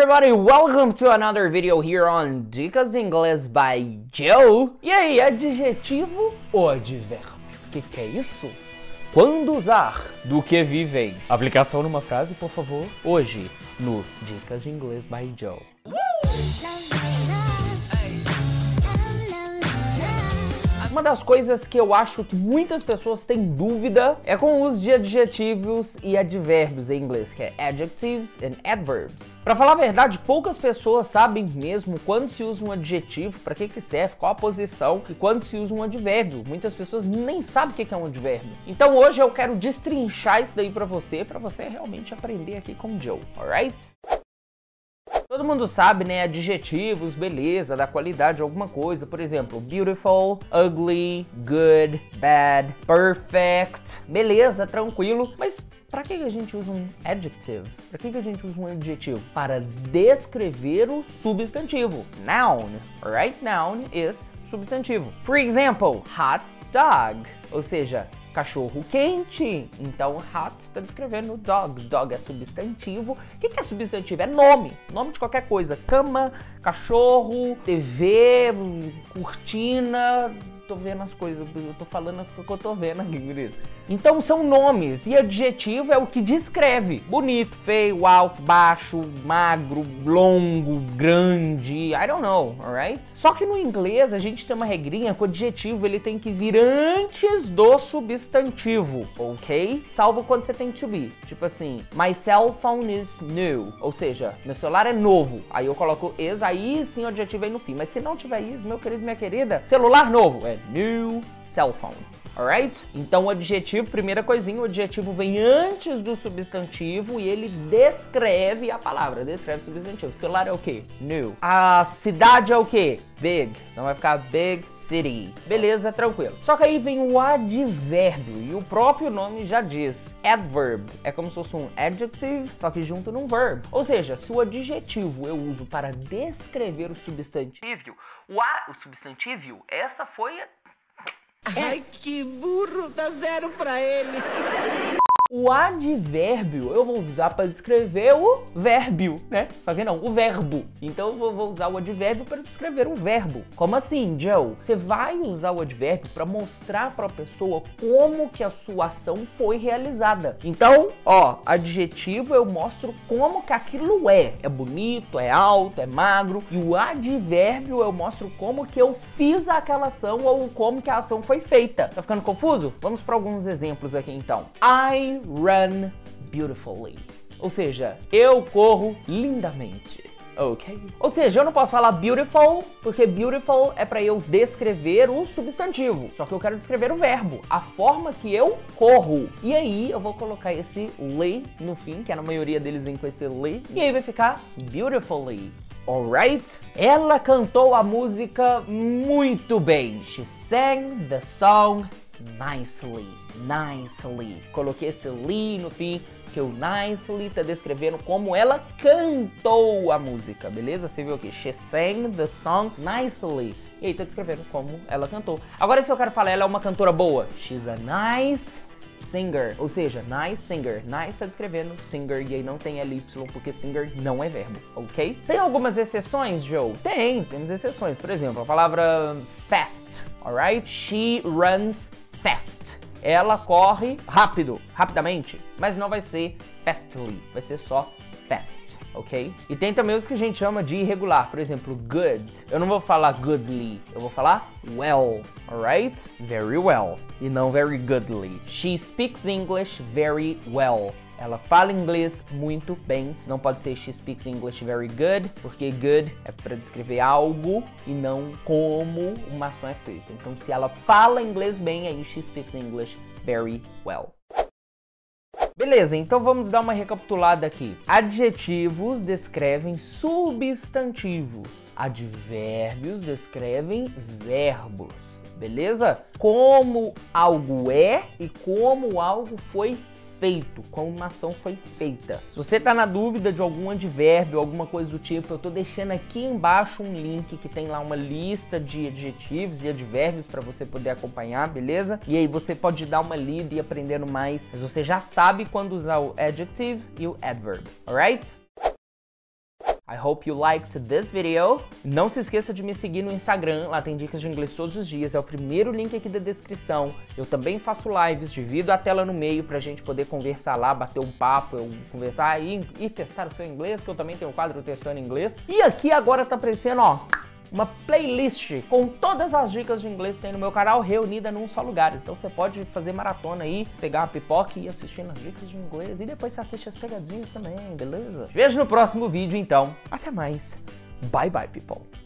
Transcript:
everybody, welcome to another video here on Dicas de Inglês by Joe. E aí, adjetivo ou advérbio? O que, que é isso? Quando usar? Do que vivem? Aplicação numa frase, por favor. Hoje, no Dicas de Inglês by Joe. Uma das coisas que eu acho que muitas pessoas têm dúvida é com o uso de adjetivos e advérbios em inglês, que é adjectives and adverbs. Para falar a verdade, poucas pessoas sabem mesmo quando se usa um adjetivo, para que que serve, qual a posição e quando se usa um advérbio. Muitas pessoas nem sabem o que é um advérbio. Então hoje eu quero destrinchar isso daí para você, para você realmente aprender aqui com o Joe, alright? Todo mundo sabe, né, adjetivos, beleza, da qualidade de alguma coisa. Por exemplo, beautiful, ugly, good, bad, perfect. Beleza, tranquilo. Mas para que a gente usa um adjective? Para que a gente usa um adjetivo? Para descrever o substantivo. Noun, right? Noun is substantivo. For example, hot dog. Ou seja, cachorro quente. Então, hot está descrevendo dog. Dog é substantivo. O que é substantivo? É nome. Nome de qualquer coisa. Cama, cachorro, TV, cortina, tô vendo as coisas, eu tô falando as coisas que eu tô vendo aqui, querido. Então são nomes e adjetivo é o que descreve. Bonito, feio, alto, baixo, magro, longo, grande, I don't know, alright? Só que no inglês a gente tem uma regrinha que o adjetivo ele tem que vir antes do substantivo, ok? Salvo quando você tem to be. Tipo assim, my cell phone is new, ou seja, meu celular é novo. Aí eu coloco is, aí sim o adjetivo vem no fim. Mas se não tiver is, meu querido, minha querida, celular novo é new cell phone. Alright? Então o adjetivo, primeira coisinha, o adjetivo vem antes do substantivo e ele descreve a palavra, descreve o substantivo. Celular é o quê? New. A cidade é o quê? Big. Então vai ficar big city. Beleza, tranquilo. Só que aí vem o advérbio e o próprio nome já diz. Adverb. É como se fosse um adjective, só que junto num verb. Ou seja, se o adjetivo eu uso para descrever o substantivo, o, a, o substantivo, essa foi Ai, que burro, dá zero pra ele. O advérbio eu vou usar para descrever o vérbio, né? Só que não, o verbo. Então eu vou, usar o advérbio para descrever o verbo. Como assim, Joe? Você vai usar o advérbio para mostrar para a pessoa como que a sua ação foi realizada. Então, ó, adjetivo eu mostro como que aquilo é. É bonito, é alto, é magro. E o advérbio eu mostro como que eu fiz aquela ação ou como que a ação foi feita. Tá ficando confuso? Vamos para alguns exemplos aqui então. I run beautifully. Ou seja, eu corro lindamente. Ok? Ou seja, eu não posso falar beautiful, porque beautiful é para eu descrever o substantivo. Só que eu quero descrever o verbo, a forma que eu corro. E aí eu vou colocar esse ly no fim, que na maioria deles vem com esse ly, e aí vai ficar beautifully. Alright? Ela cantou a música muito bem. She sang the song nicely. Nicely. Coloquei esse li no fim, que o nicely tá descrevendo como ela cantou a música, beleza? Você viu aqui? She sang the song nicely. E aí tá descrevendo como ela cantou. Agora se eu quero falar, ela é uma cantora boa. She's a nice singer, ou seja, nice singer. Nice está descrevendo singer e aí não tem LY porque singer não é verbo, ok? Tem algumas exceções, Joe? Tem, temos exceções. Por exemplo, a palavra fast, alright? She runs fast. Ela corre rápido, rapidamente, mas não vai ser fastly, vai ser só fast, ok? E tem também os que a gente chama de irregular, por exemplo, good. Eu não vou falar goodly, eu vou falar well, alright? Very well, e não very goodly. She speaks English very well. Ela fala inglês muito bem. Não pode ser she speaks English very good, porque good é para descrever algo e não como uma ação é feita. Então, se ela fala inglês bem, aí she speaks English very well. Beleza, então vamos dar uma recapitulada aqui. Adjetivos descrevem substantivos, advérbios descrevem verbos, beleza? Como algo é e como algo foi feito, como uma ação foi feita. Se você tá na dúvida de algum advérbio, alguma coisa do tipo, eu tô deixando aqui embaixo um link que tem lá uma lista de adjetivos e advérbios para você poder acompanhar, beleza? E aí você pode dar uma lida e aprendendo mais, mas você já sabe quando usar o adjective e o adverb, alright? I hope you liked this video. Não se esqueça de me seguir no Instagram, lá tem dicas de inglês todos os dias. É o primeiro link aqui da descrição. Eu também faço lives, divido a tela no meio pra gente poder conversar lá, bater um papo, eu conversar e, e testar o seu inglês, que eu também tenho um quadro testando inglês. E aqui agora tá aparecendo, ó, uma playlist com todas as dicas de inglês que tem no meu canal reunida num só lugar. Então você pode fazer maratona aí, pegar uma pipoca e ir assistindo as dicas de inglês e depois você assiste as pegadinhas também, beleza? Vejo no próximo vídeo então. Até mais. Bye bye, people.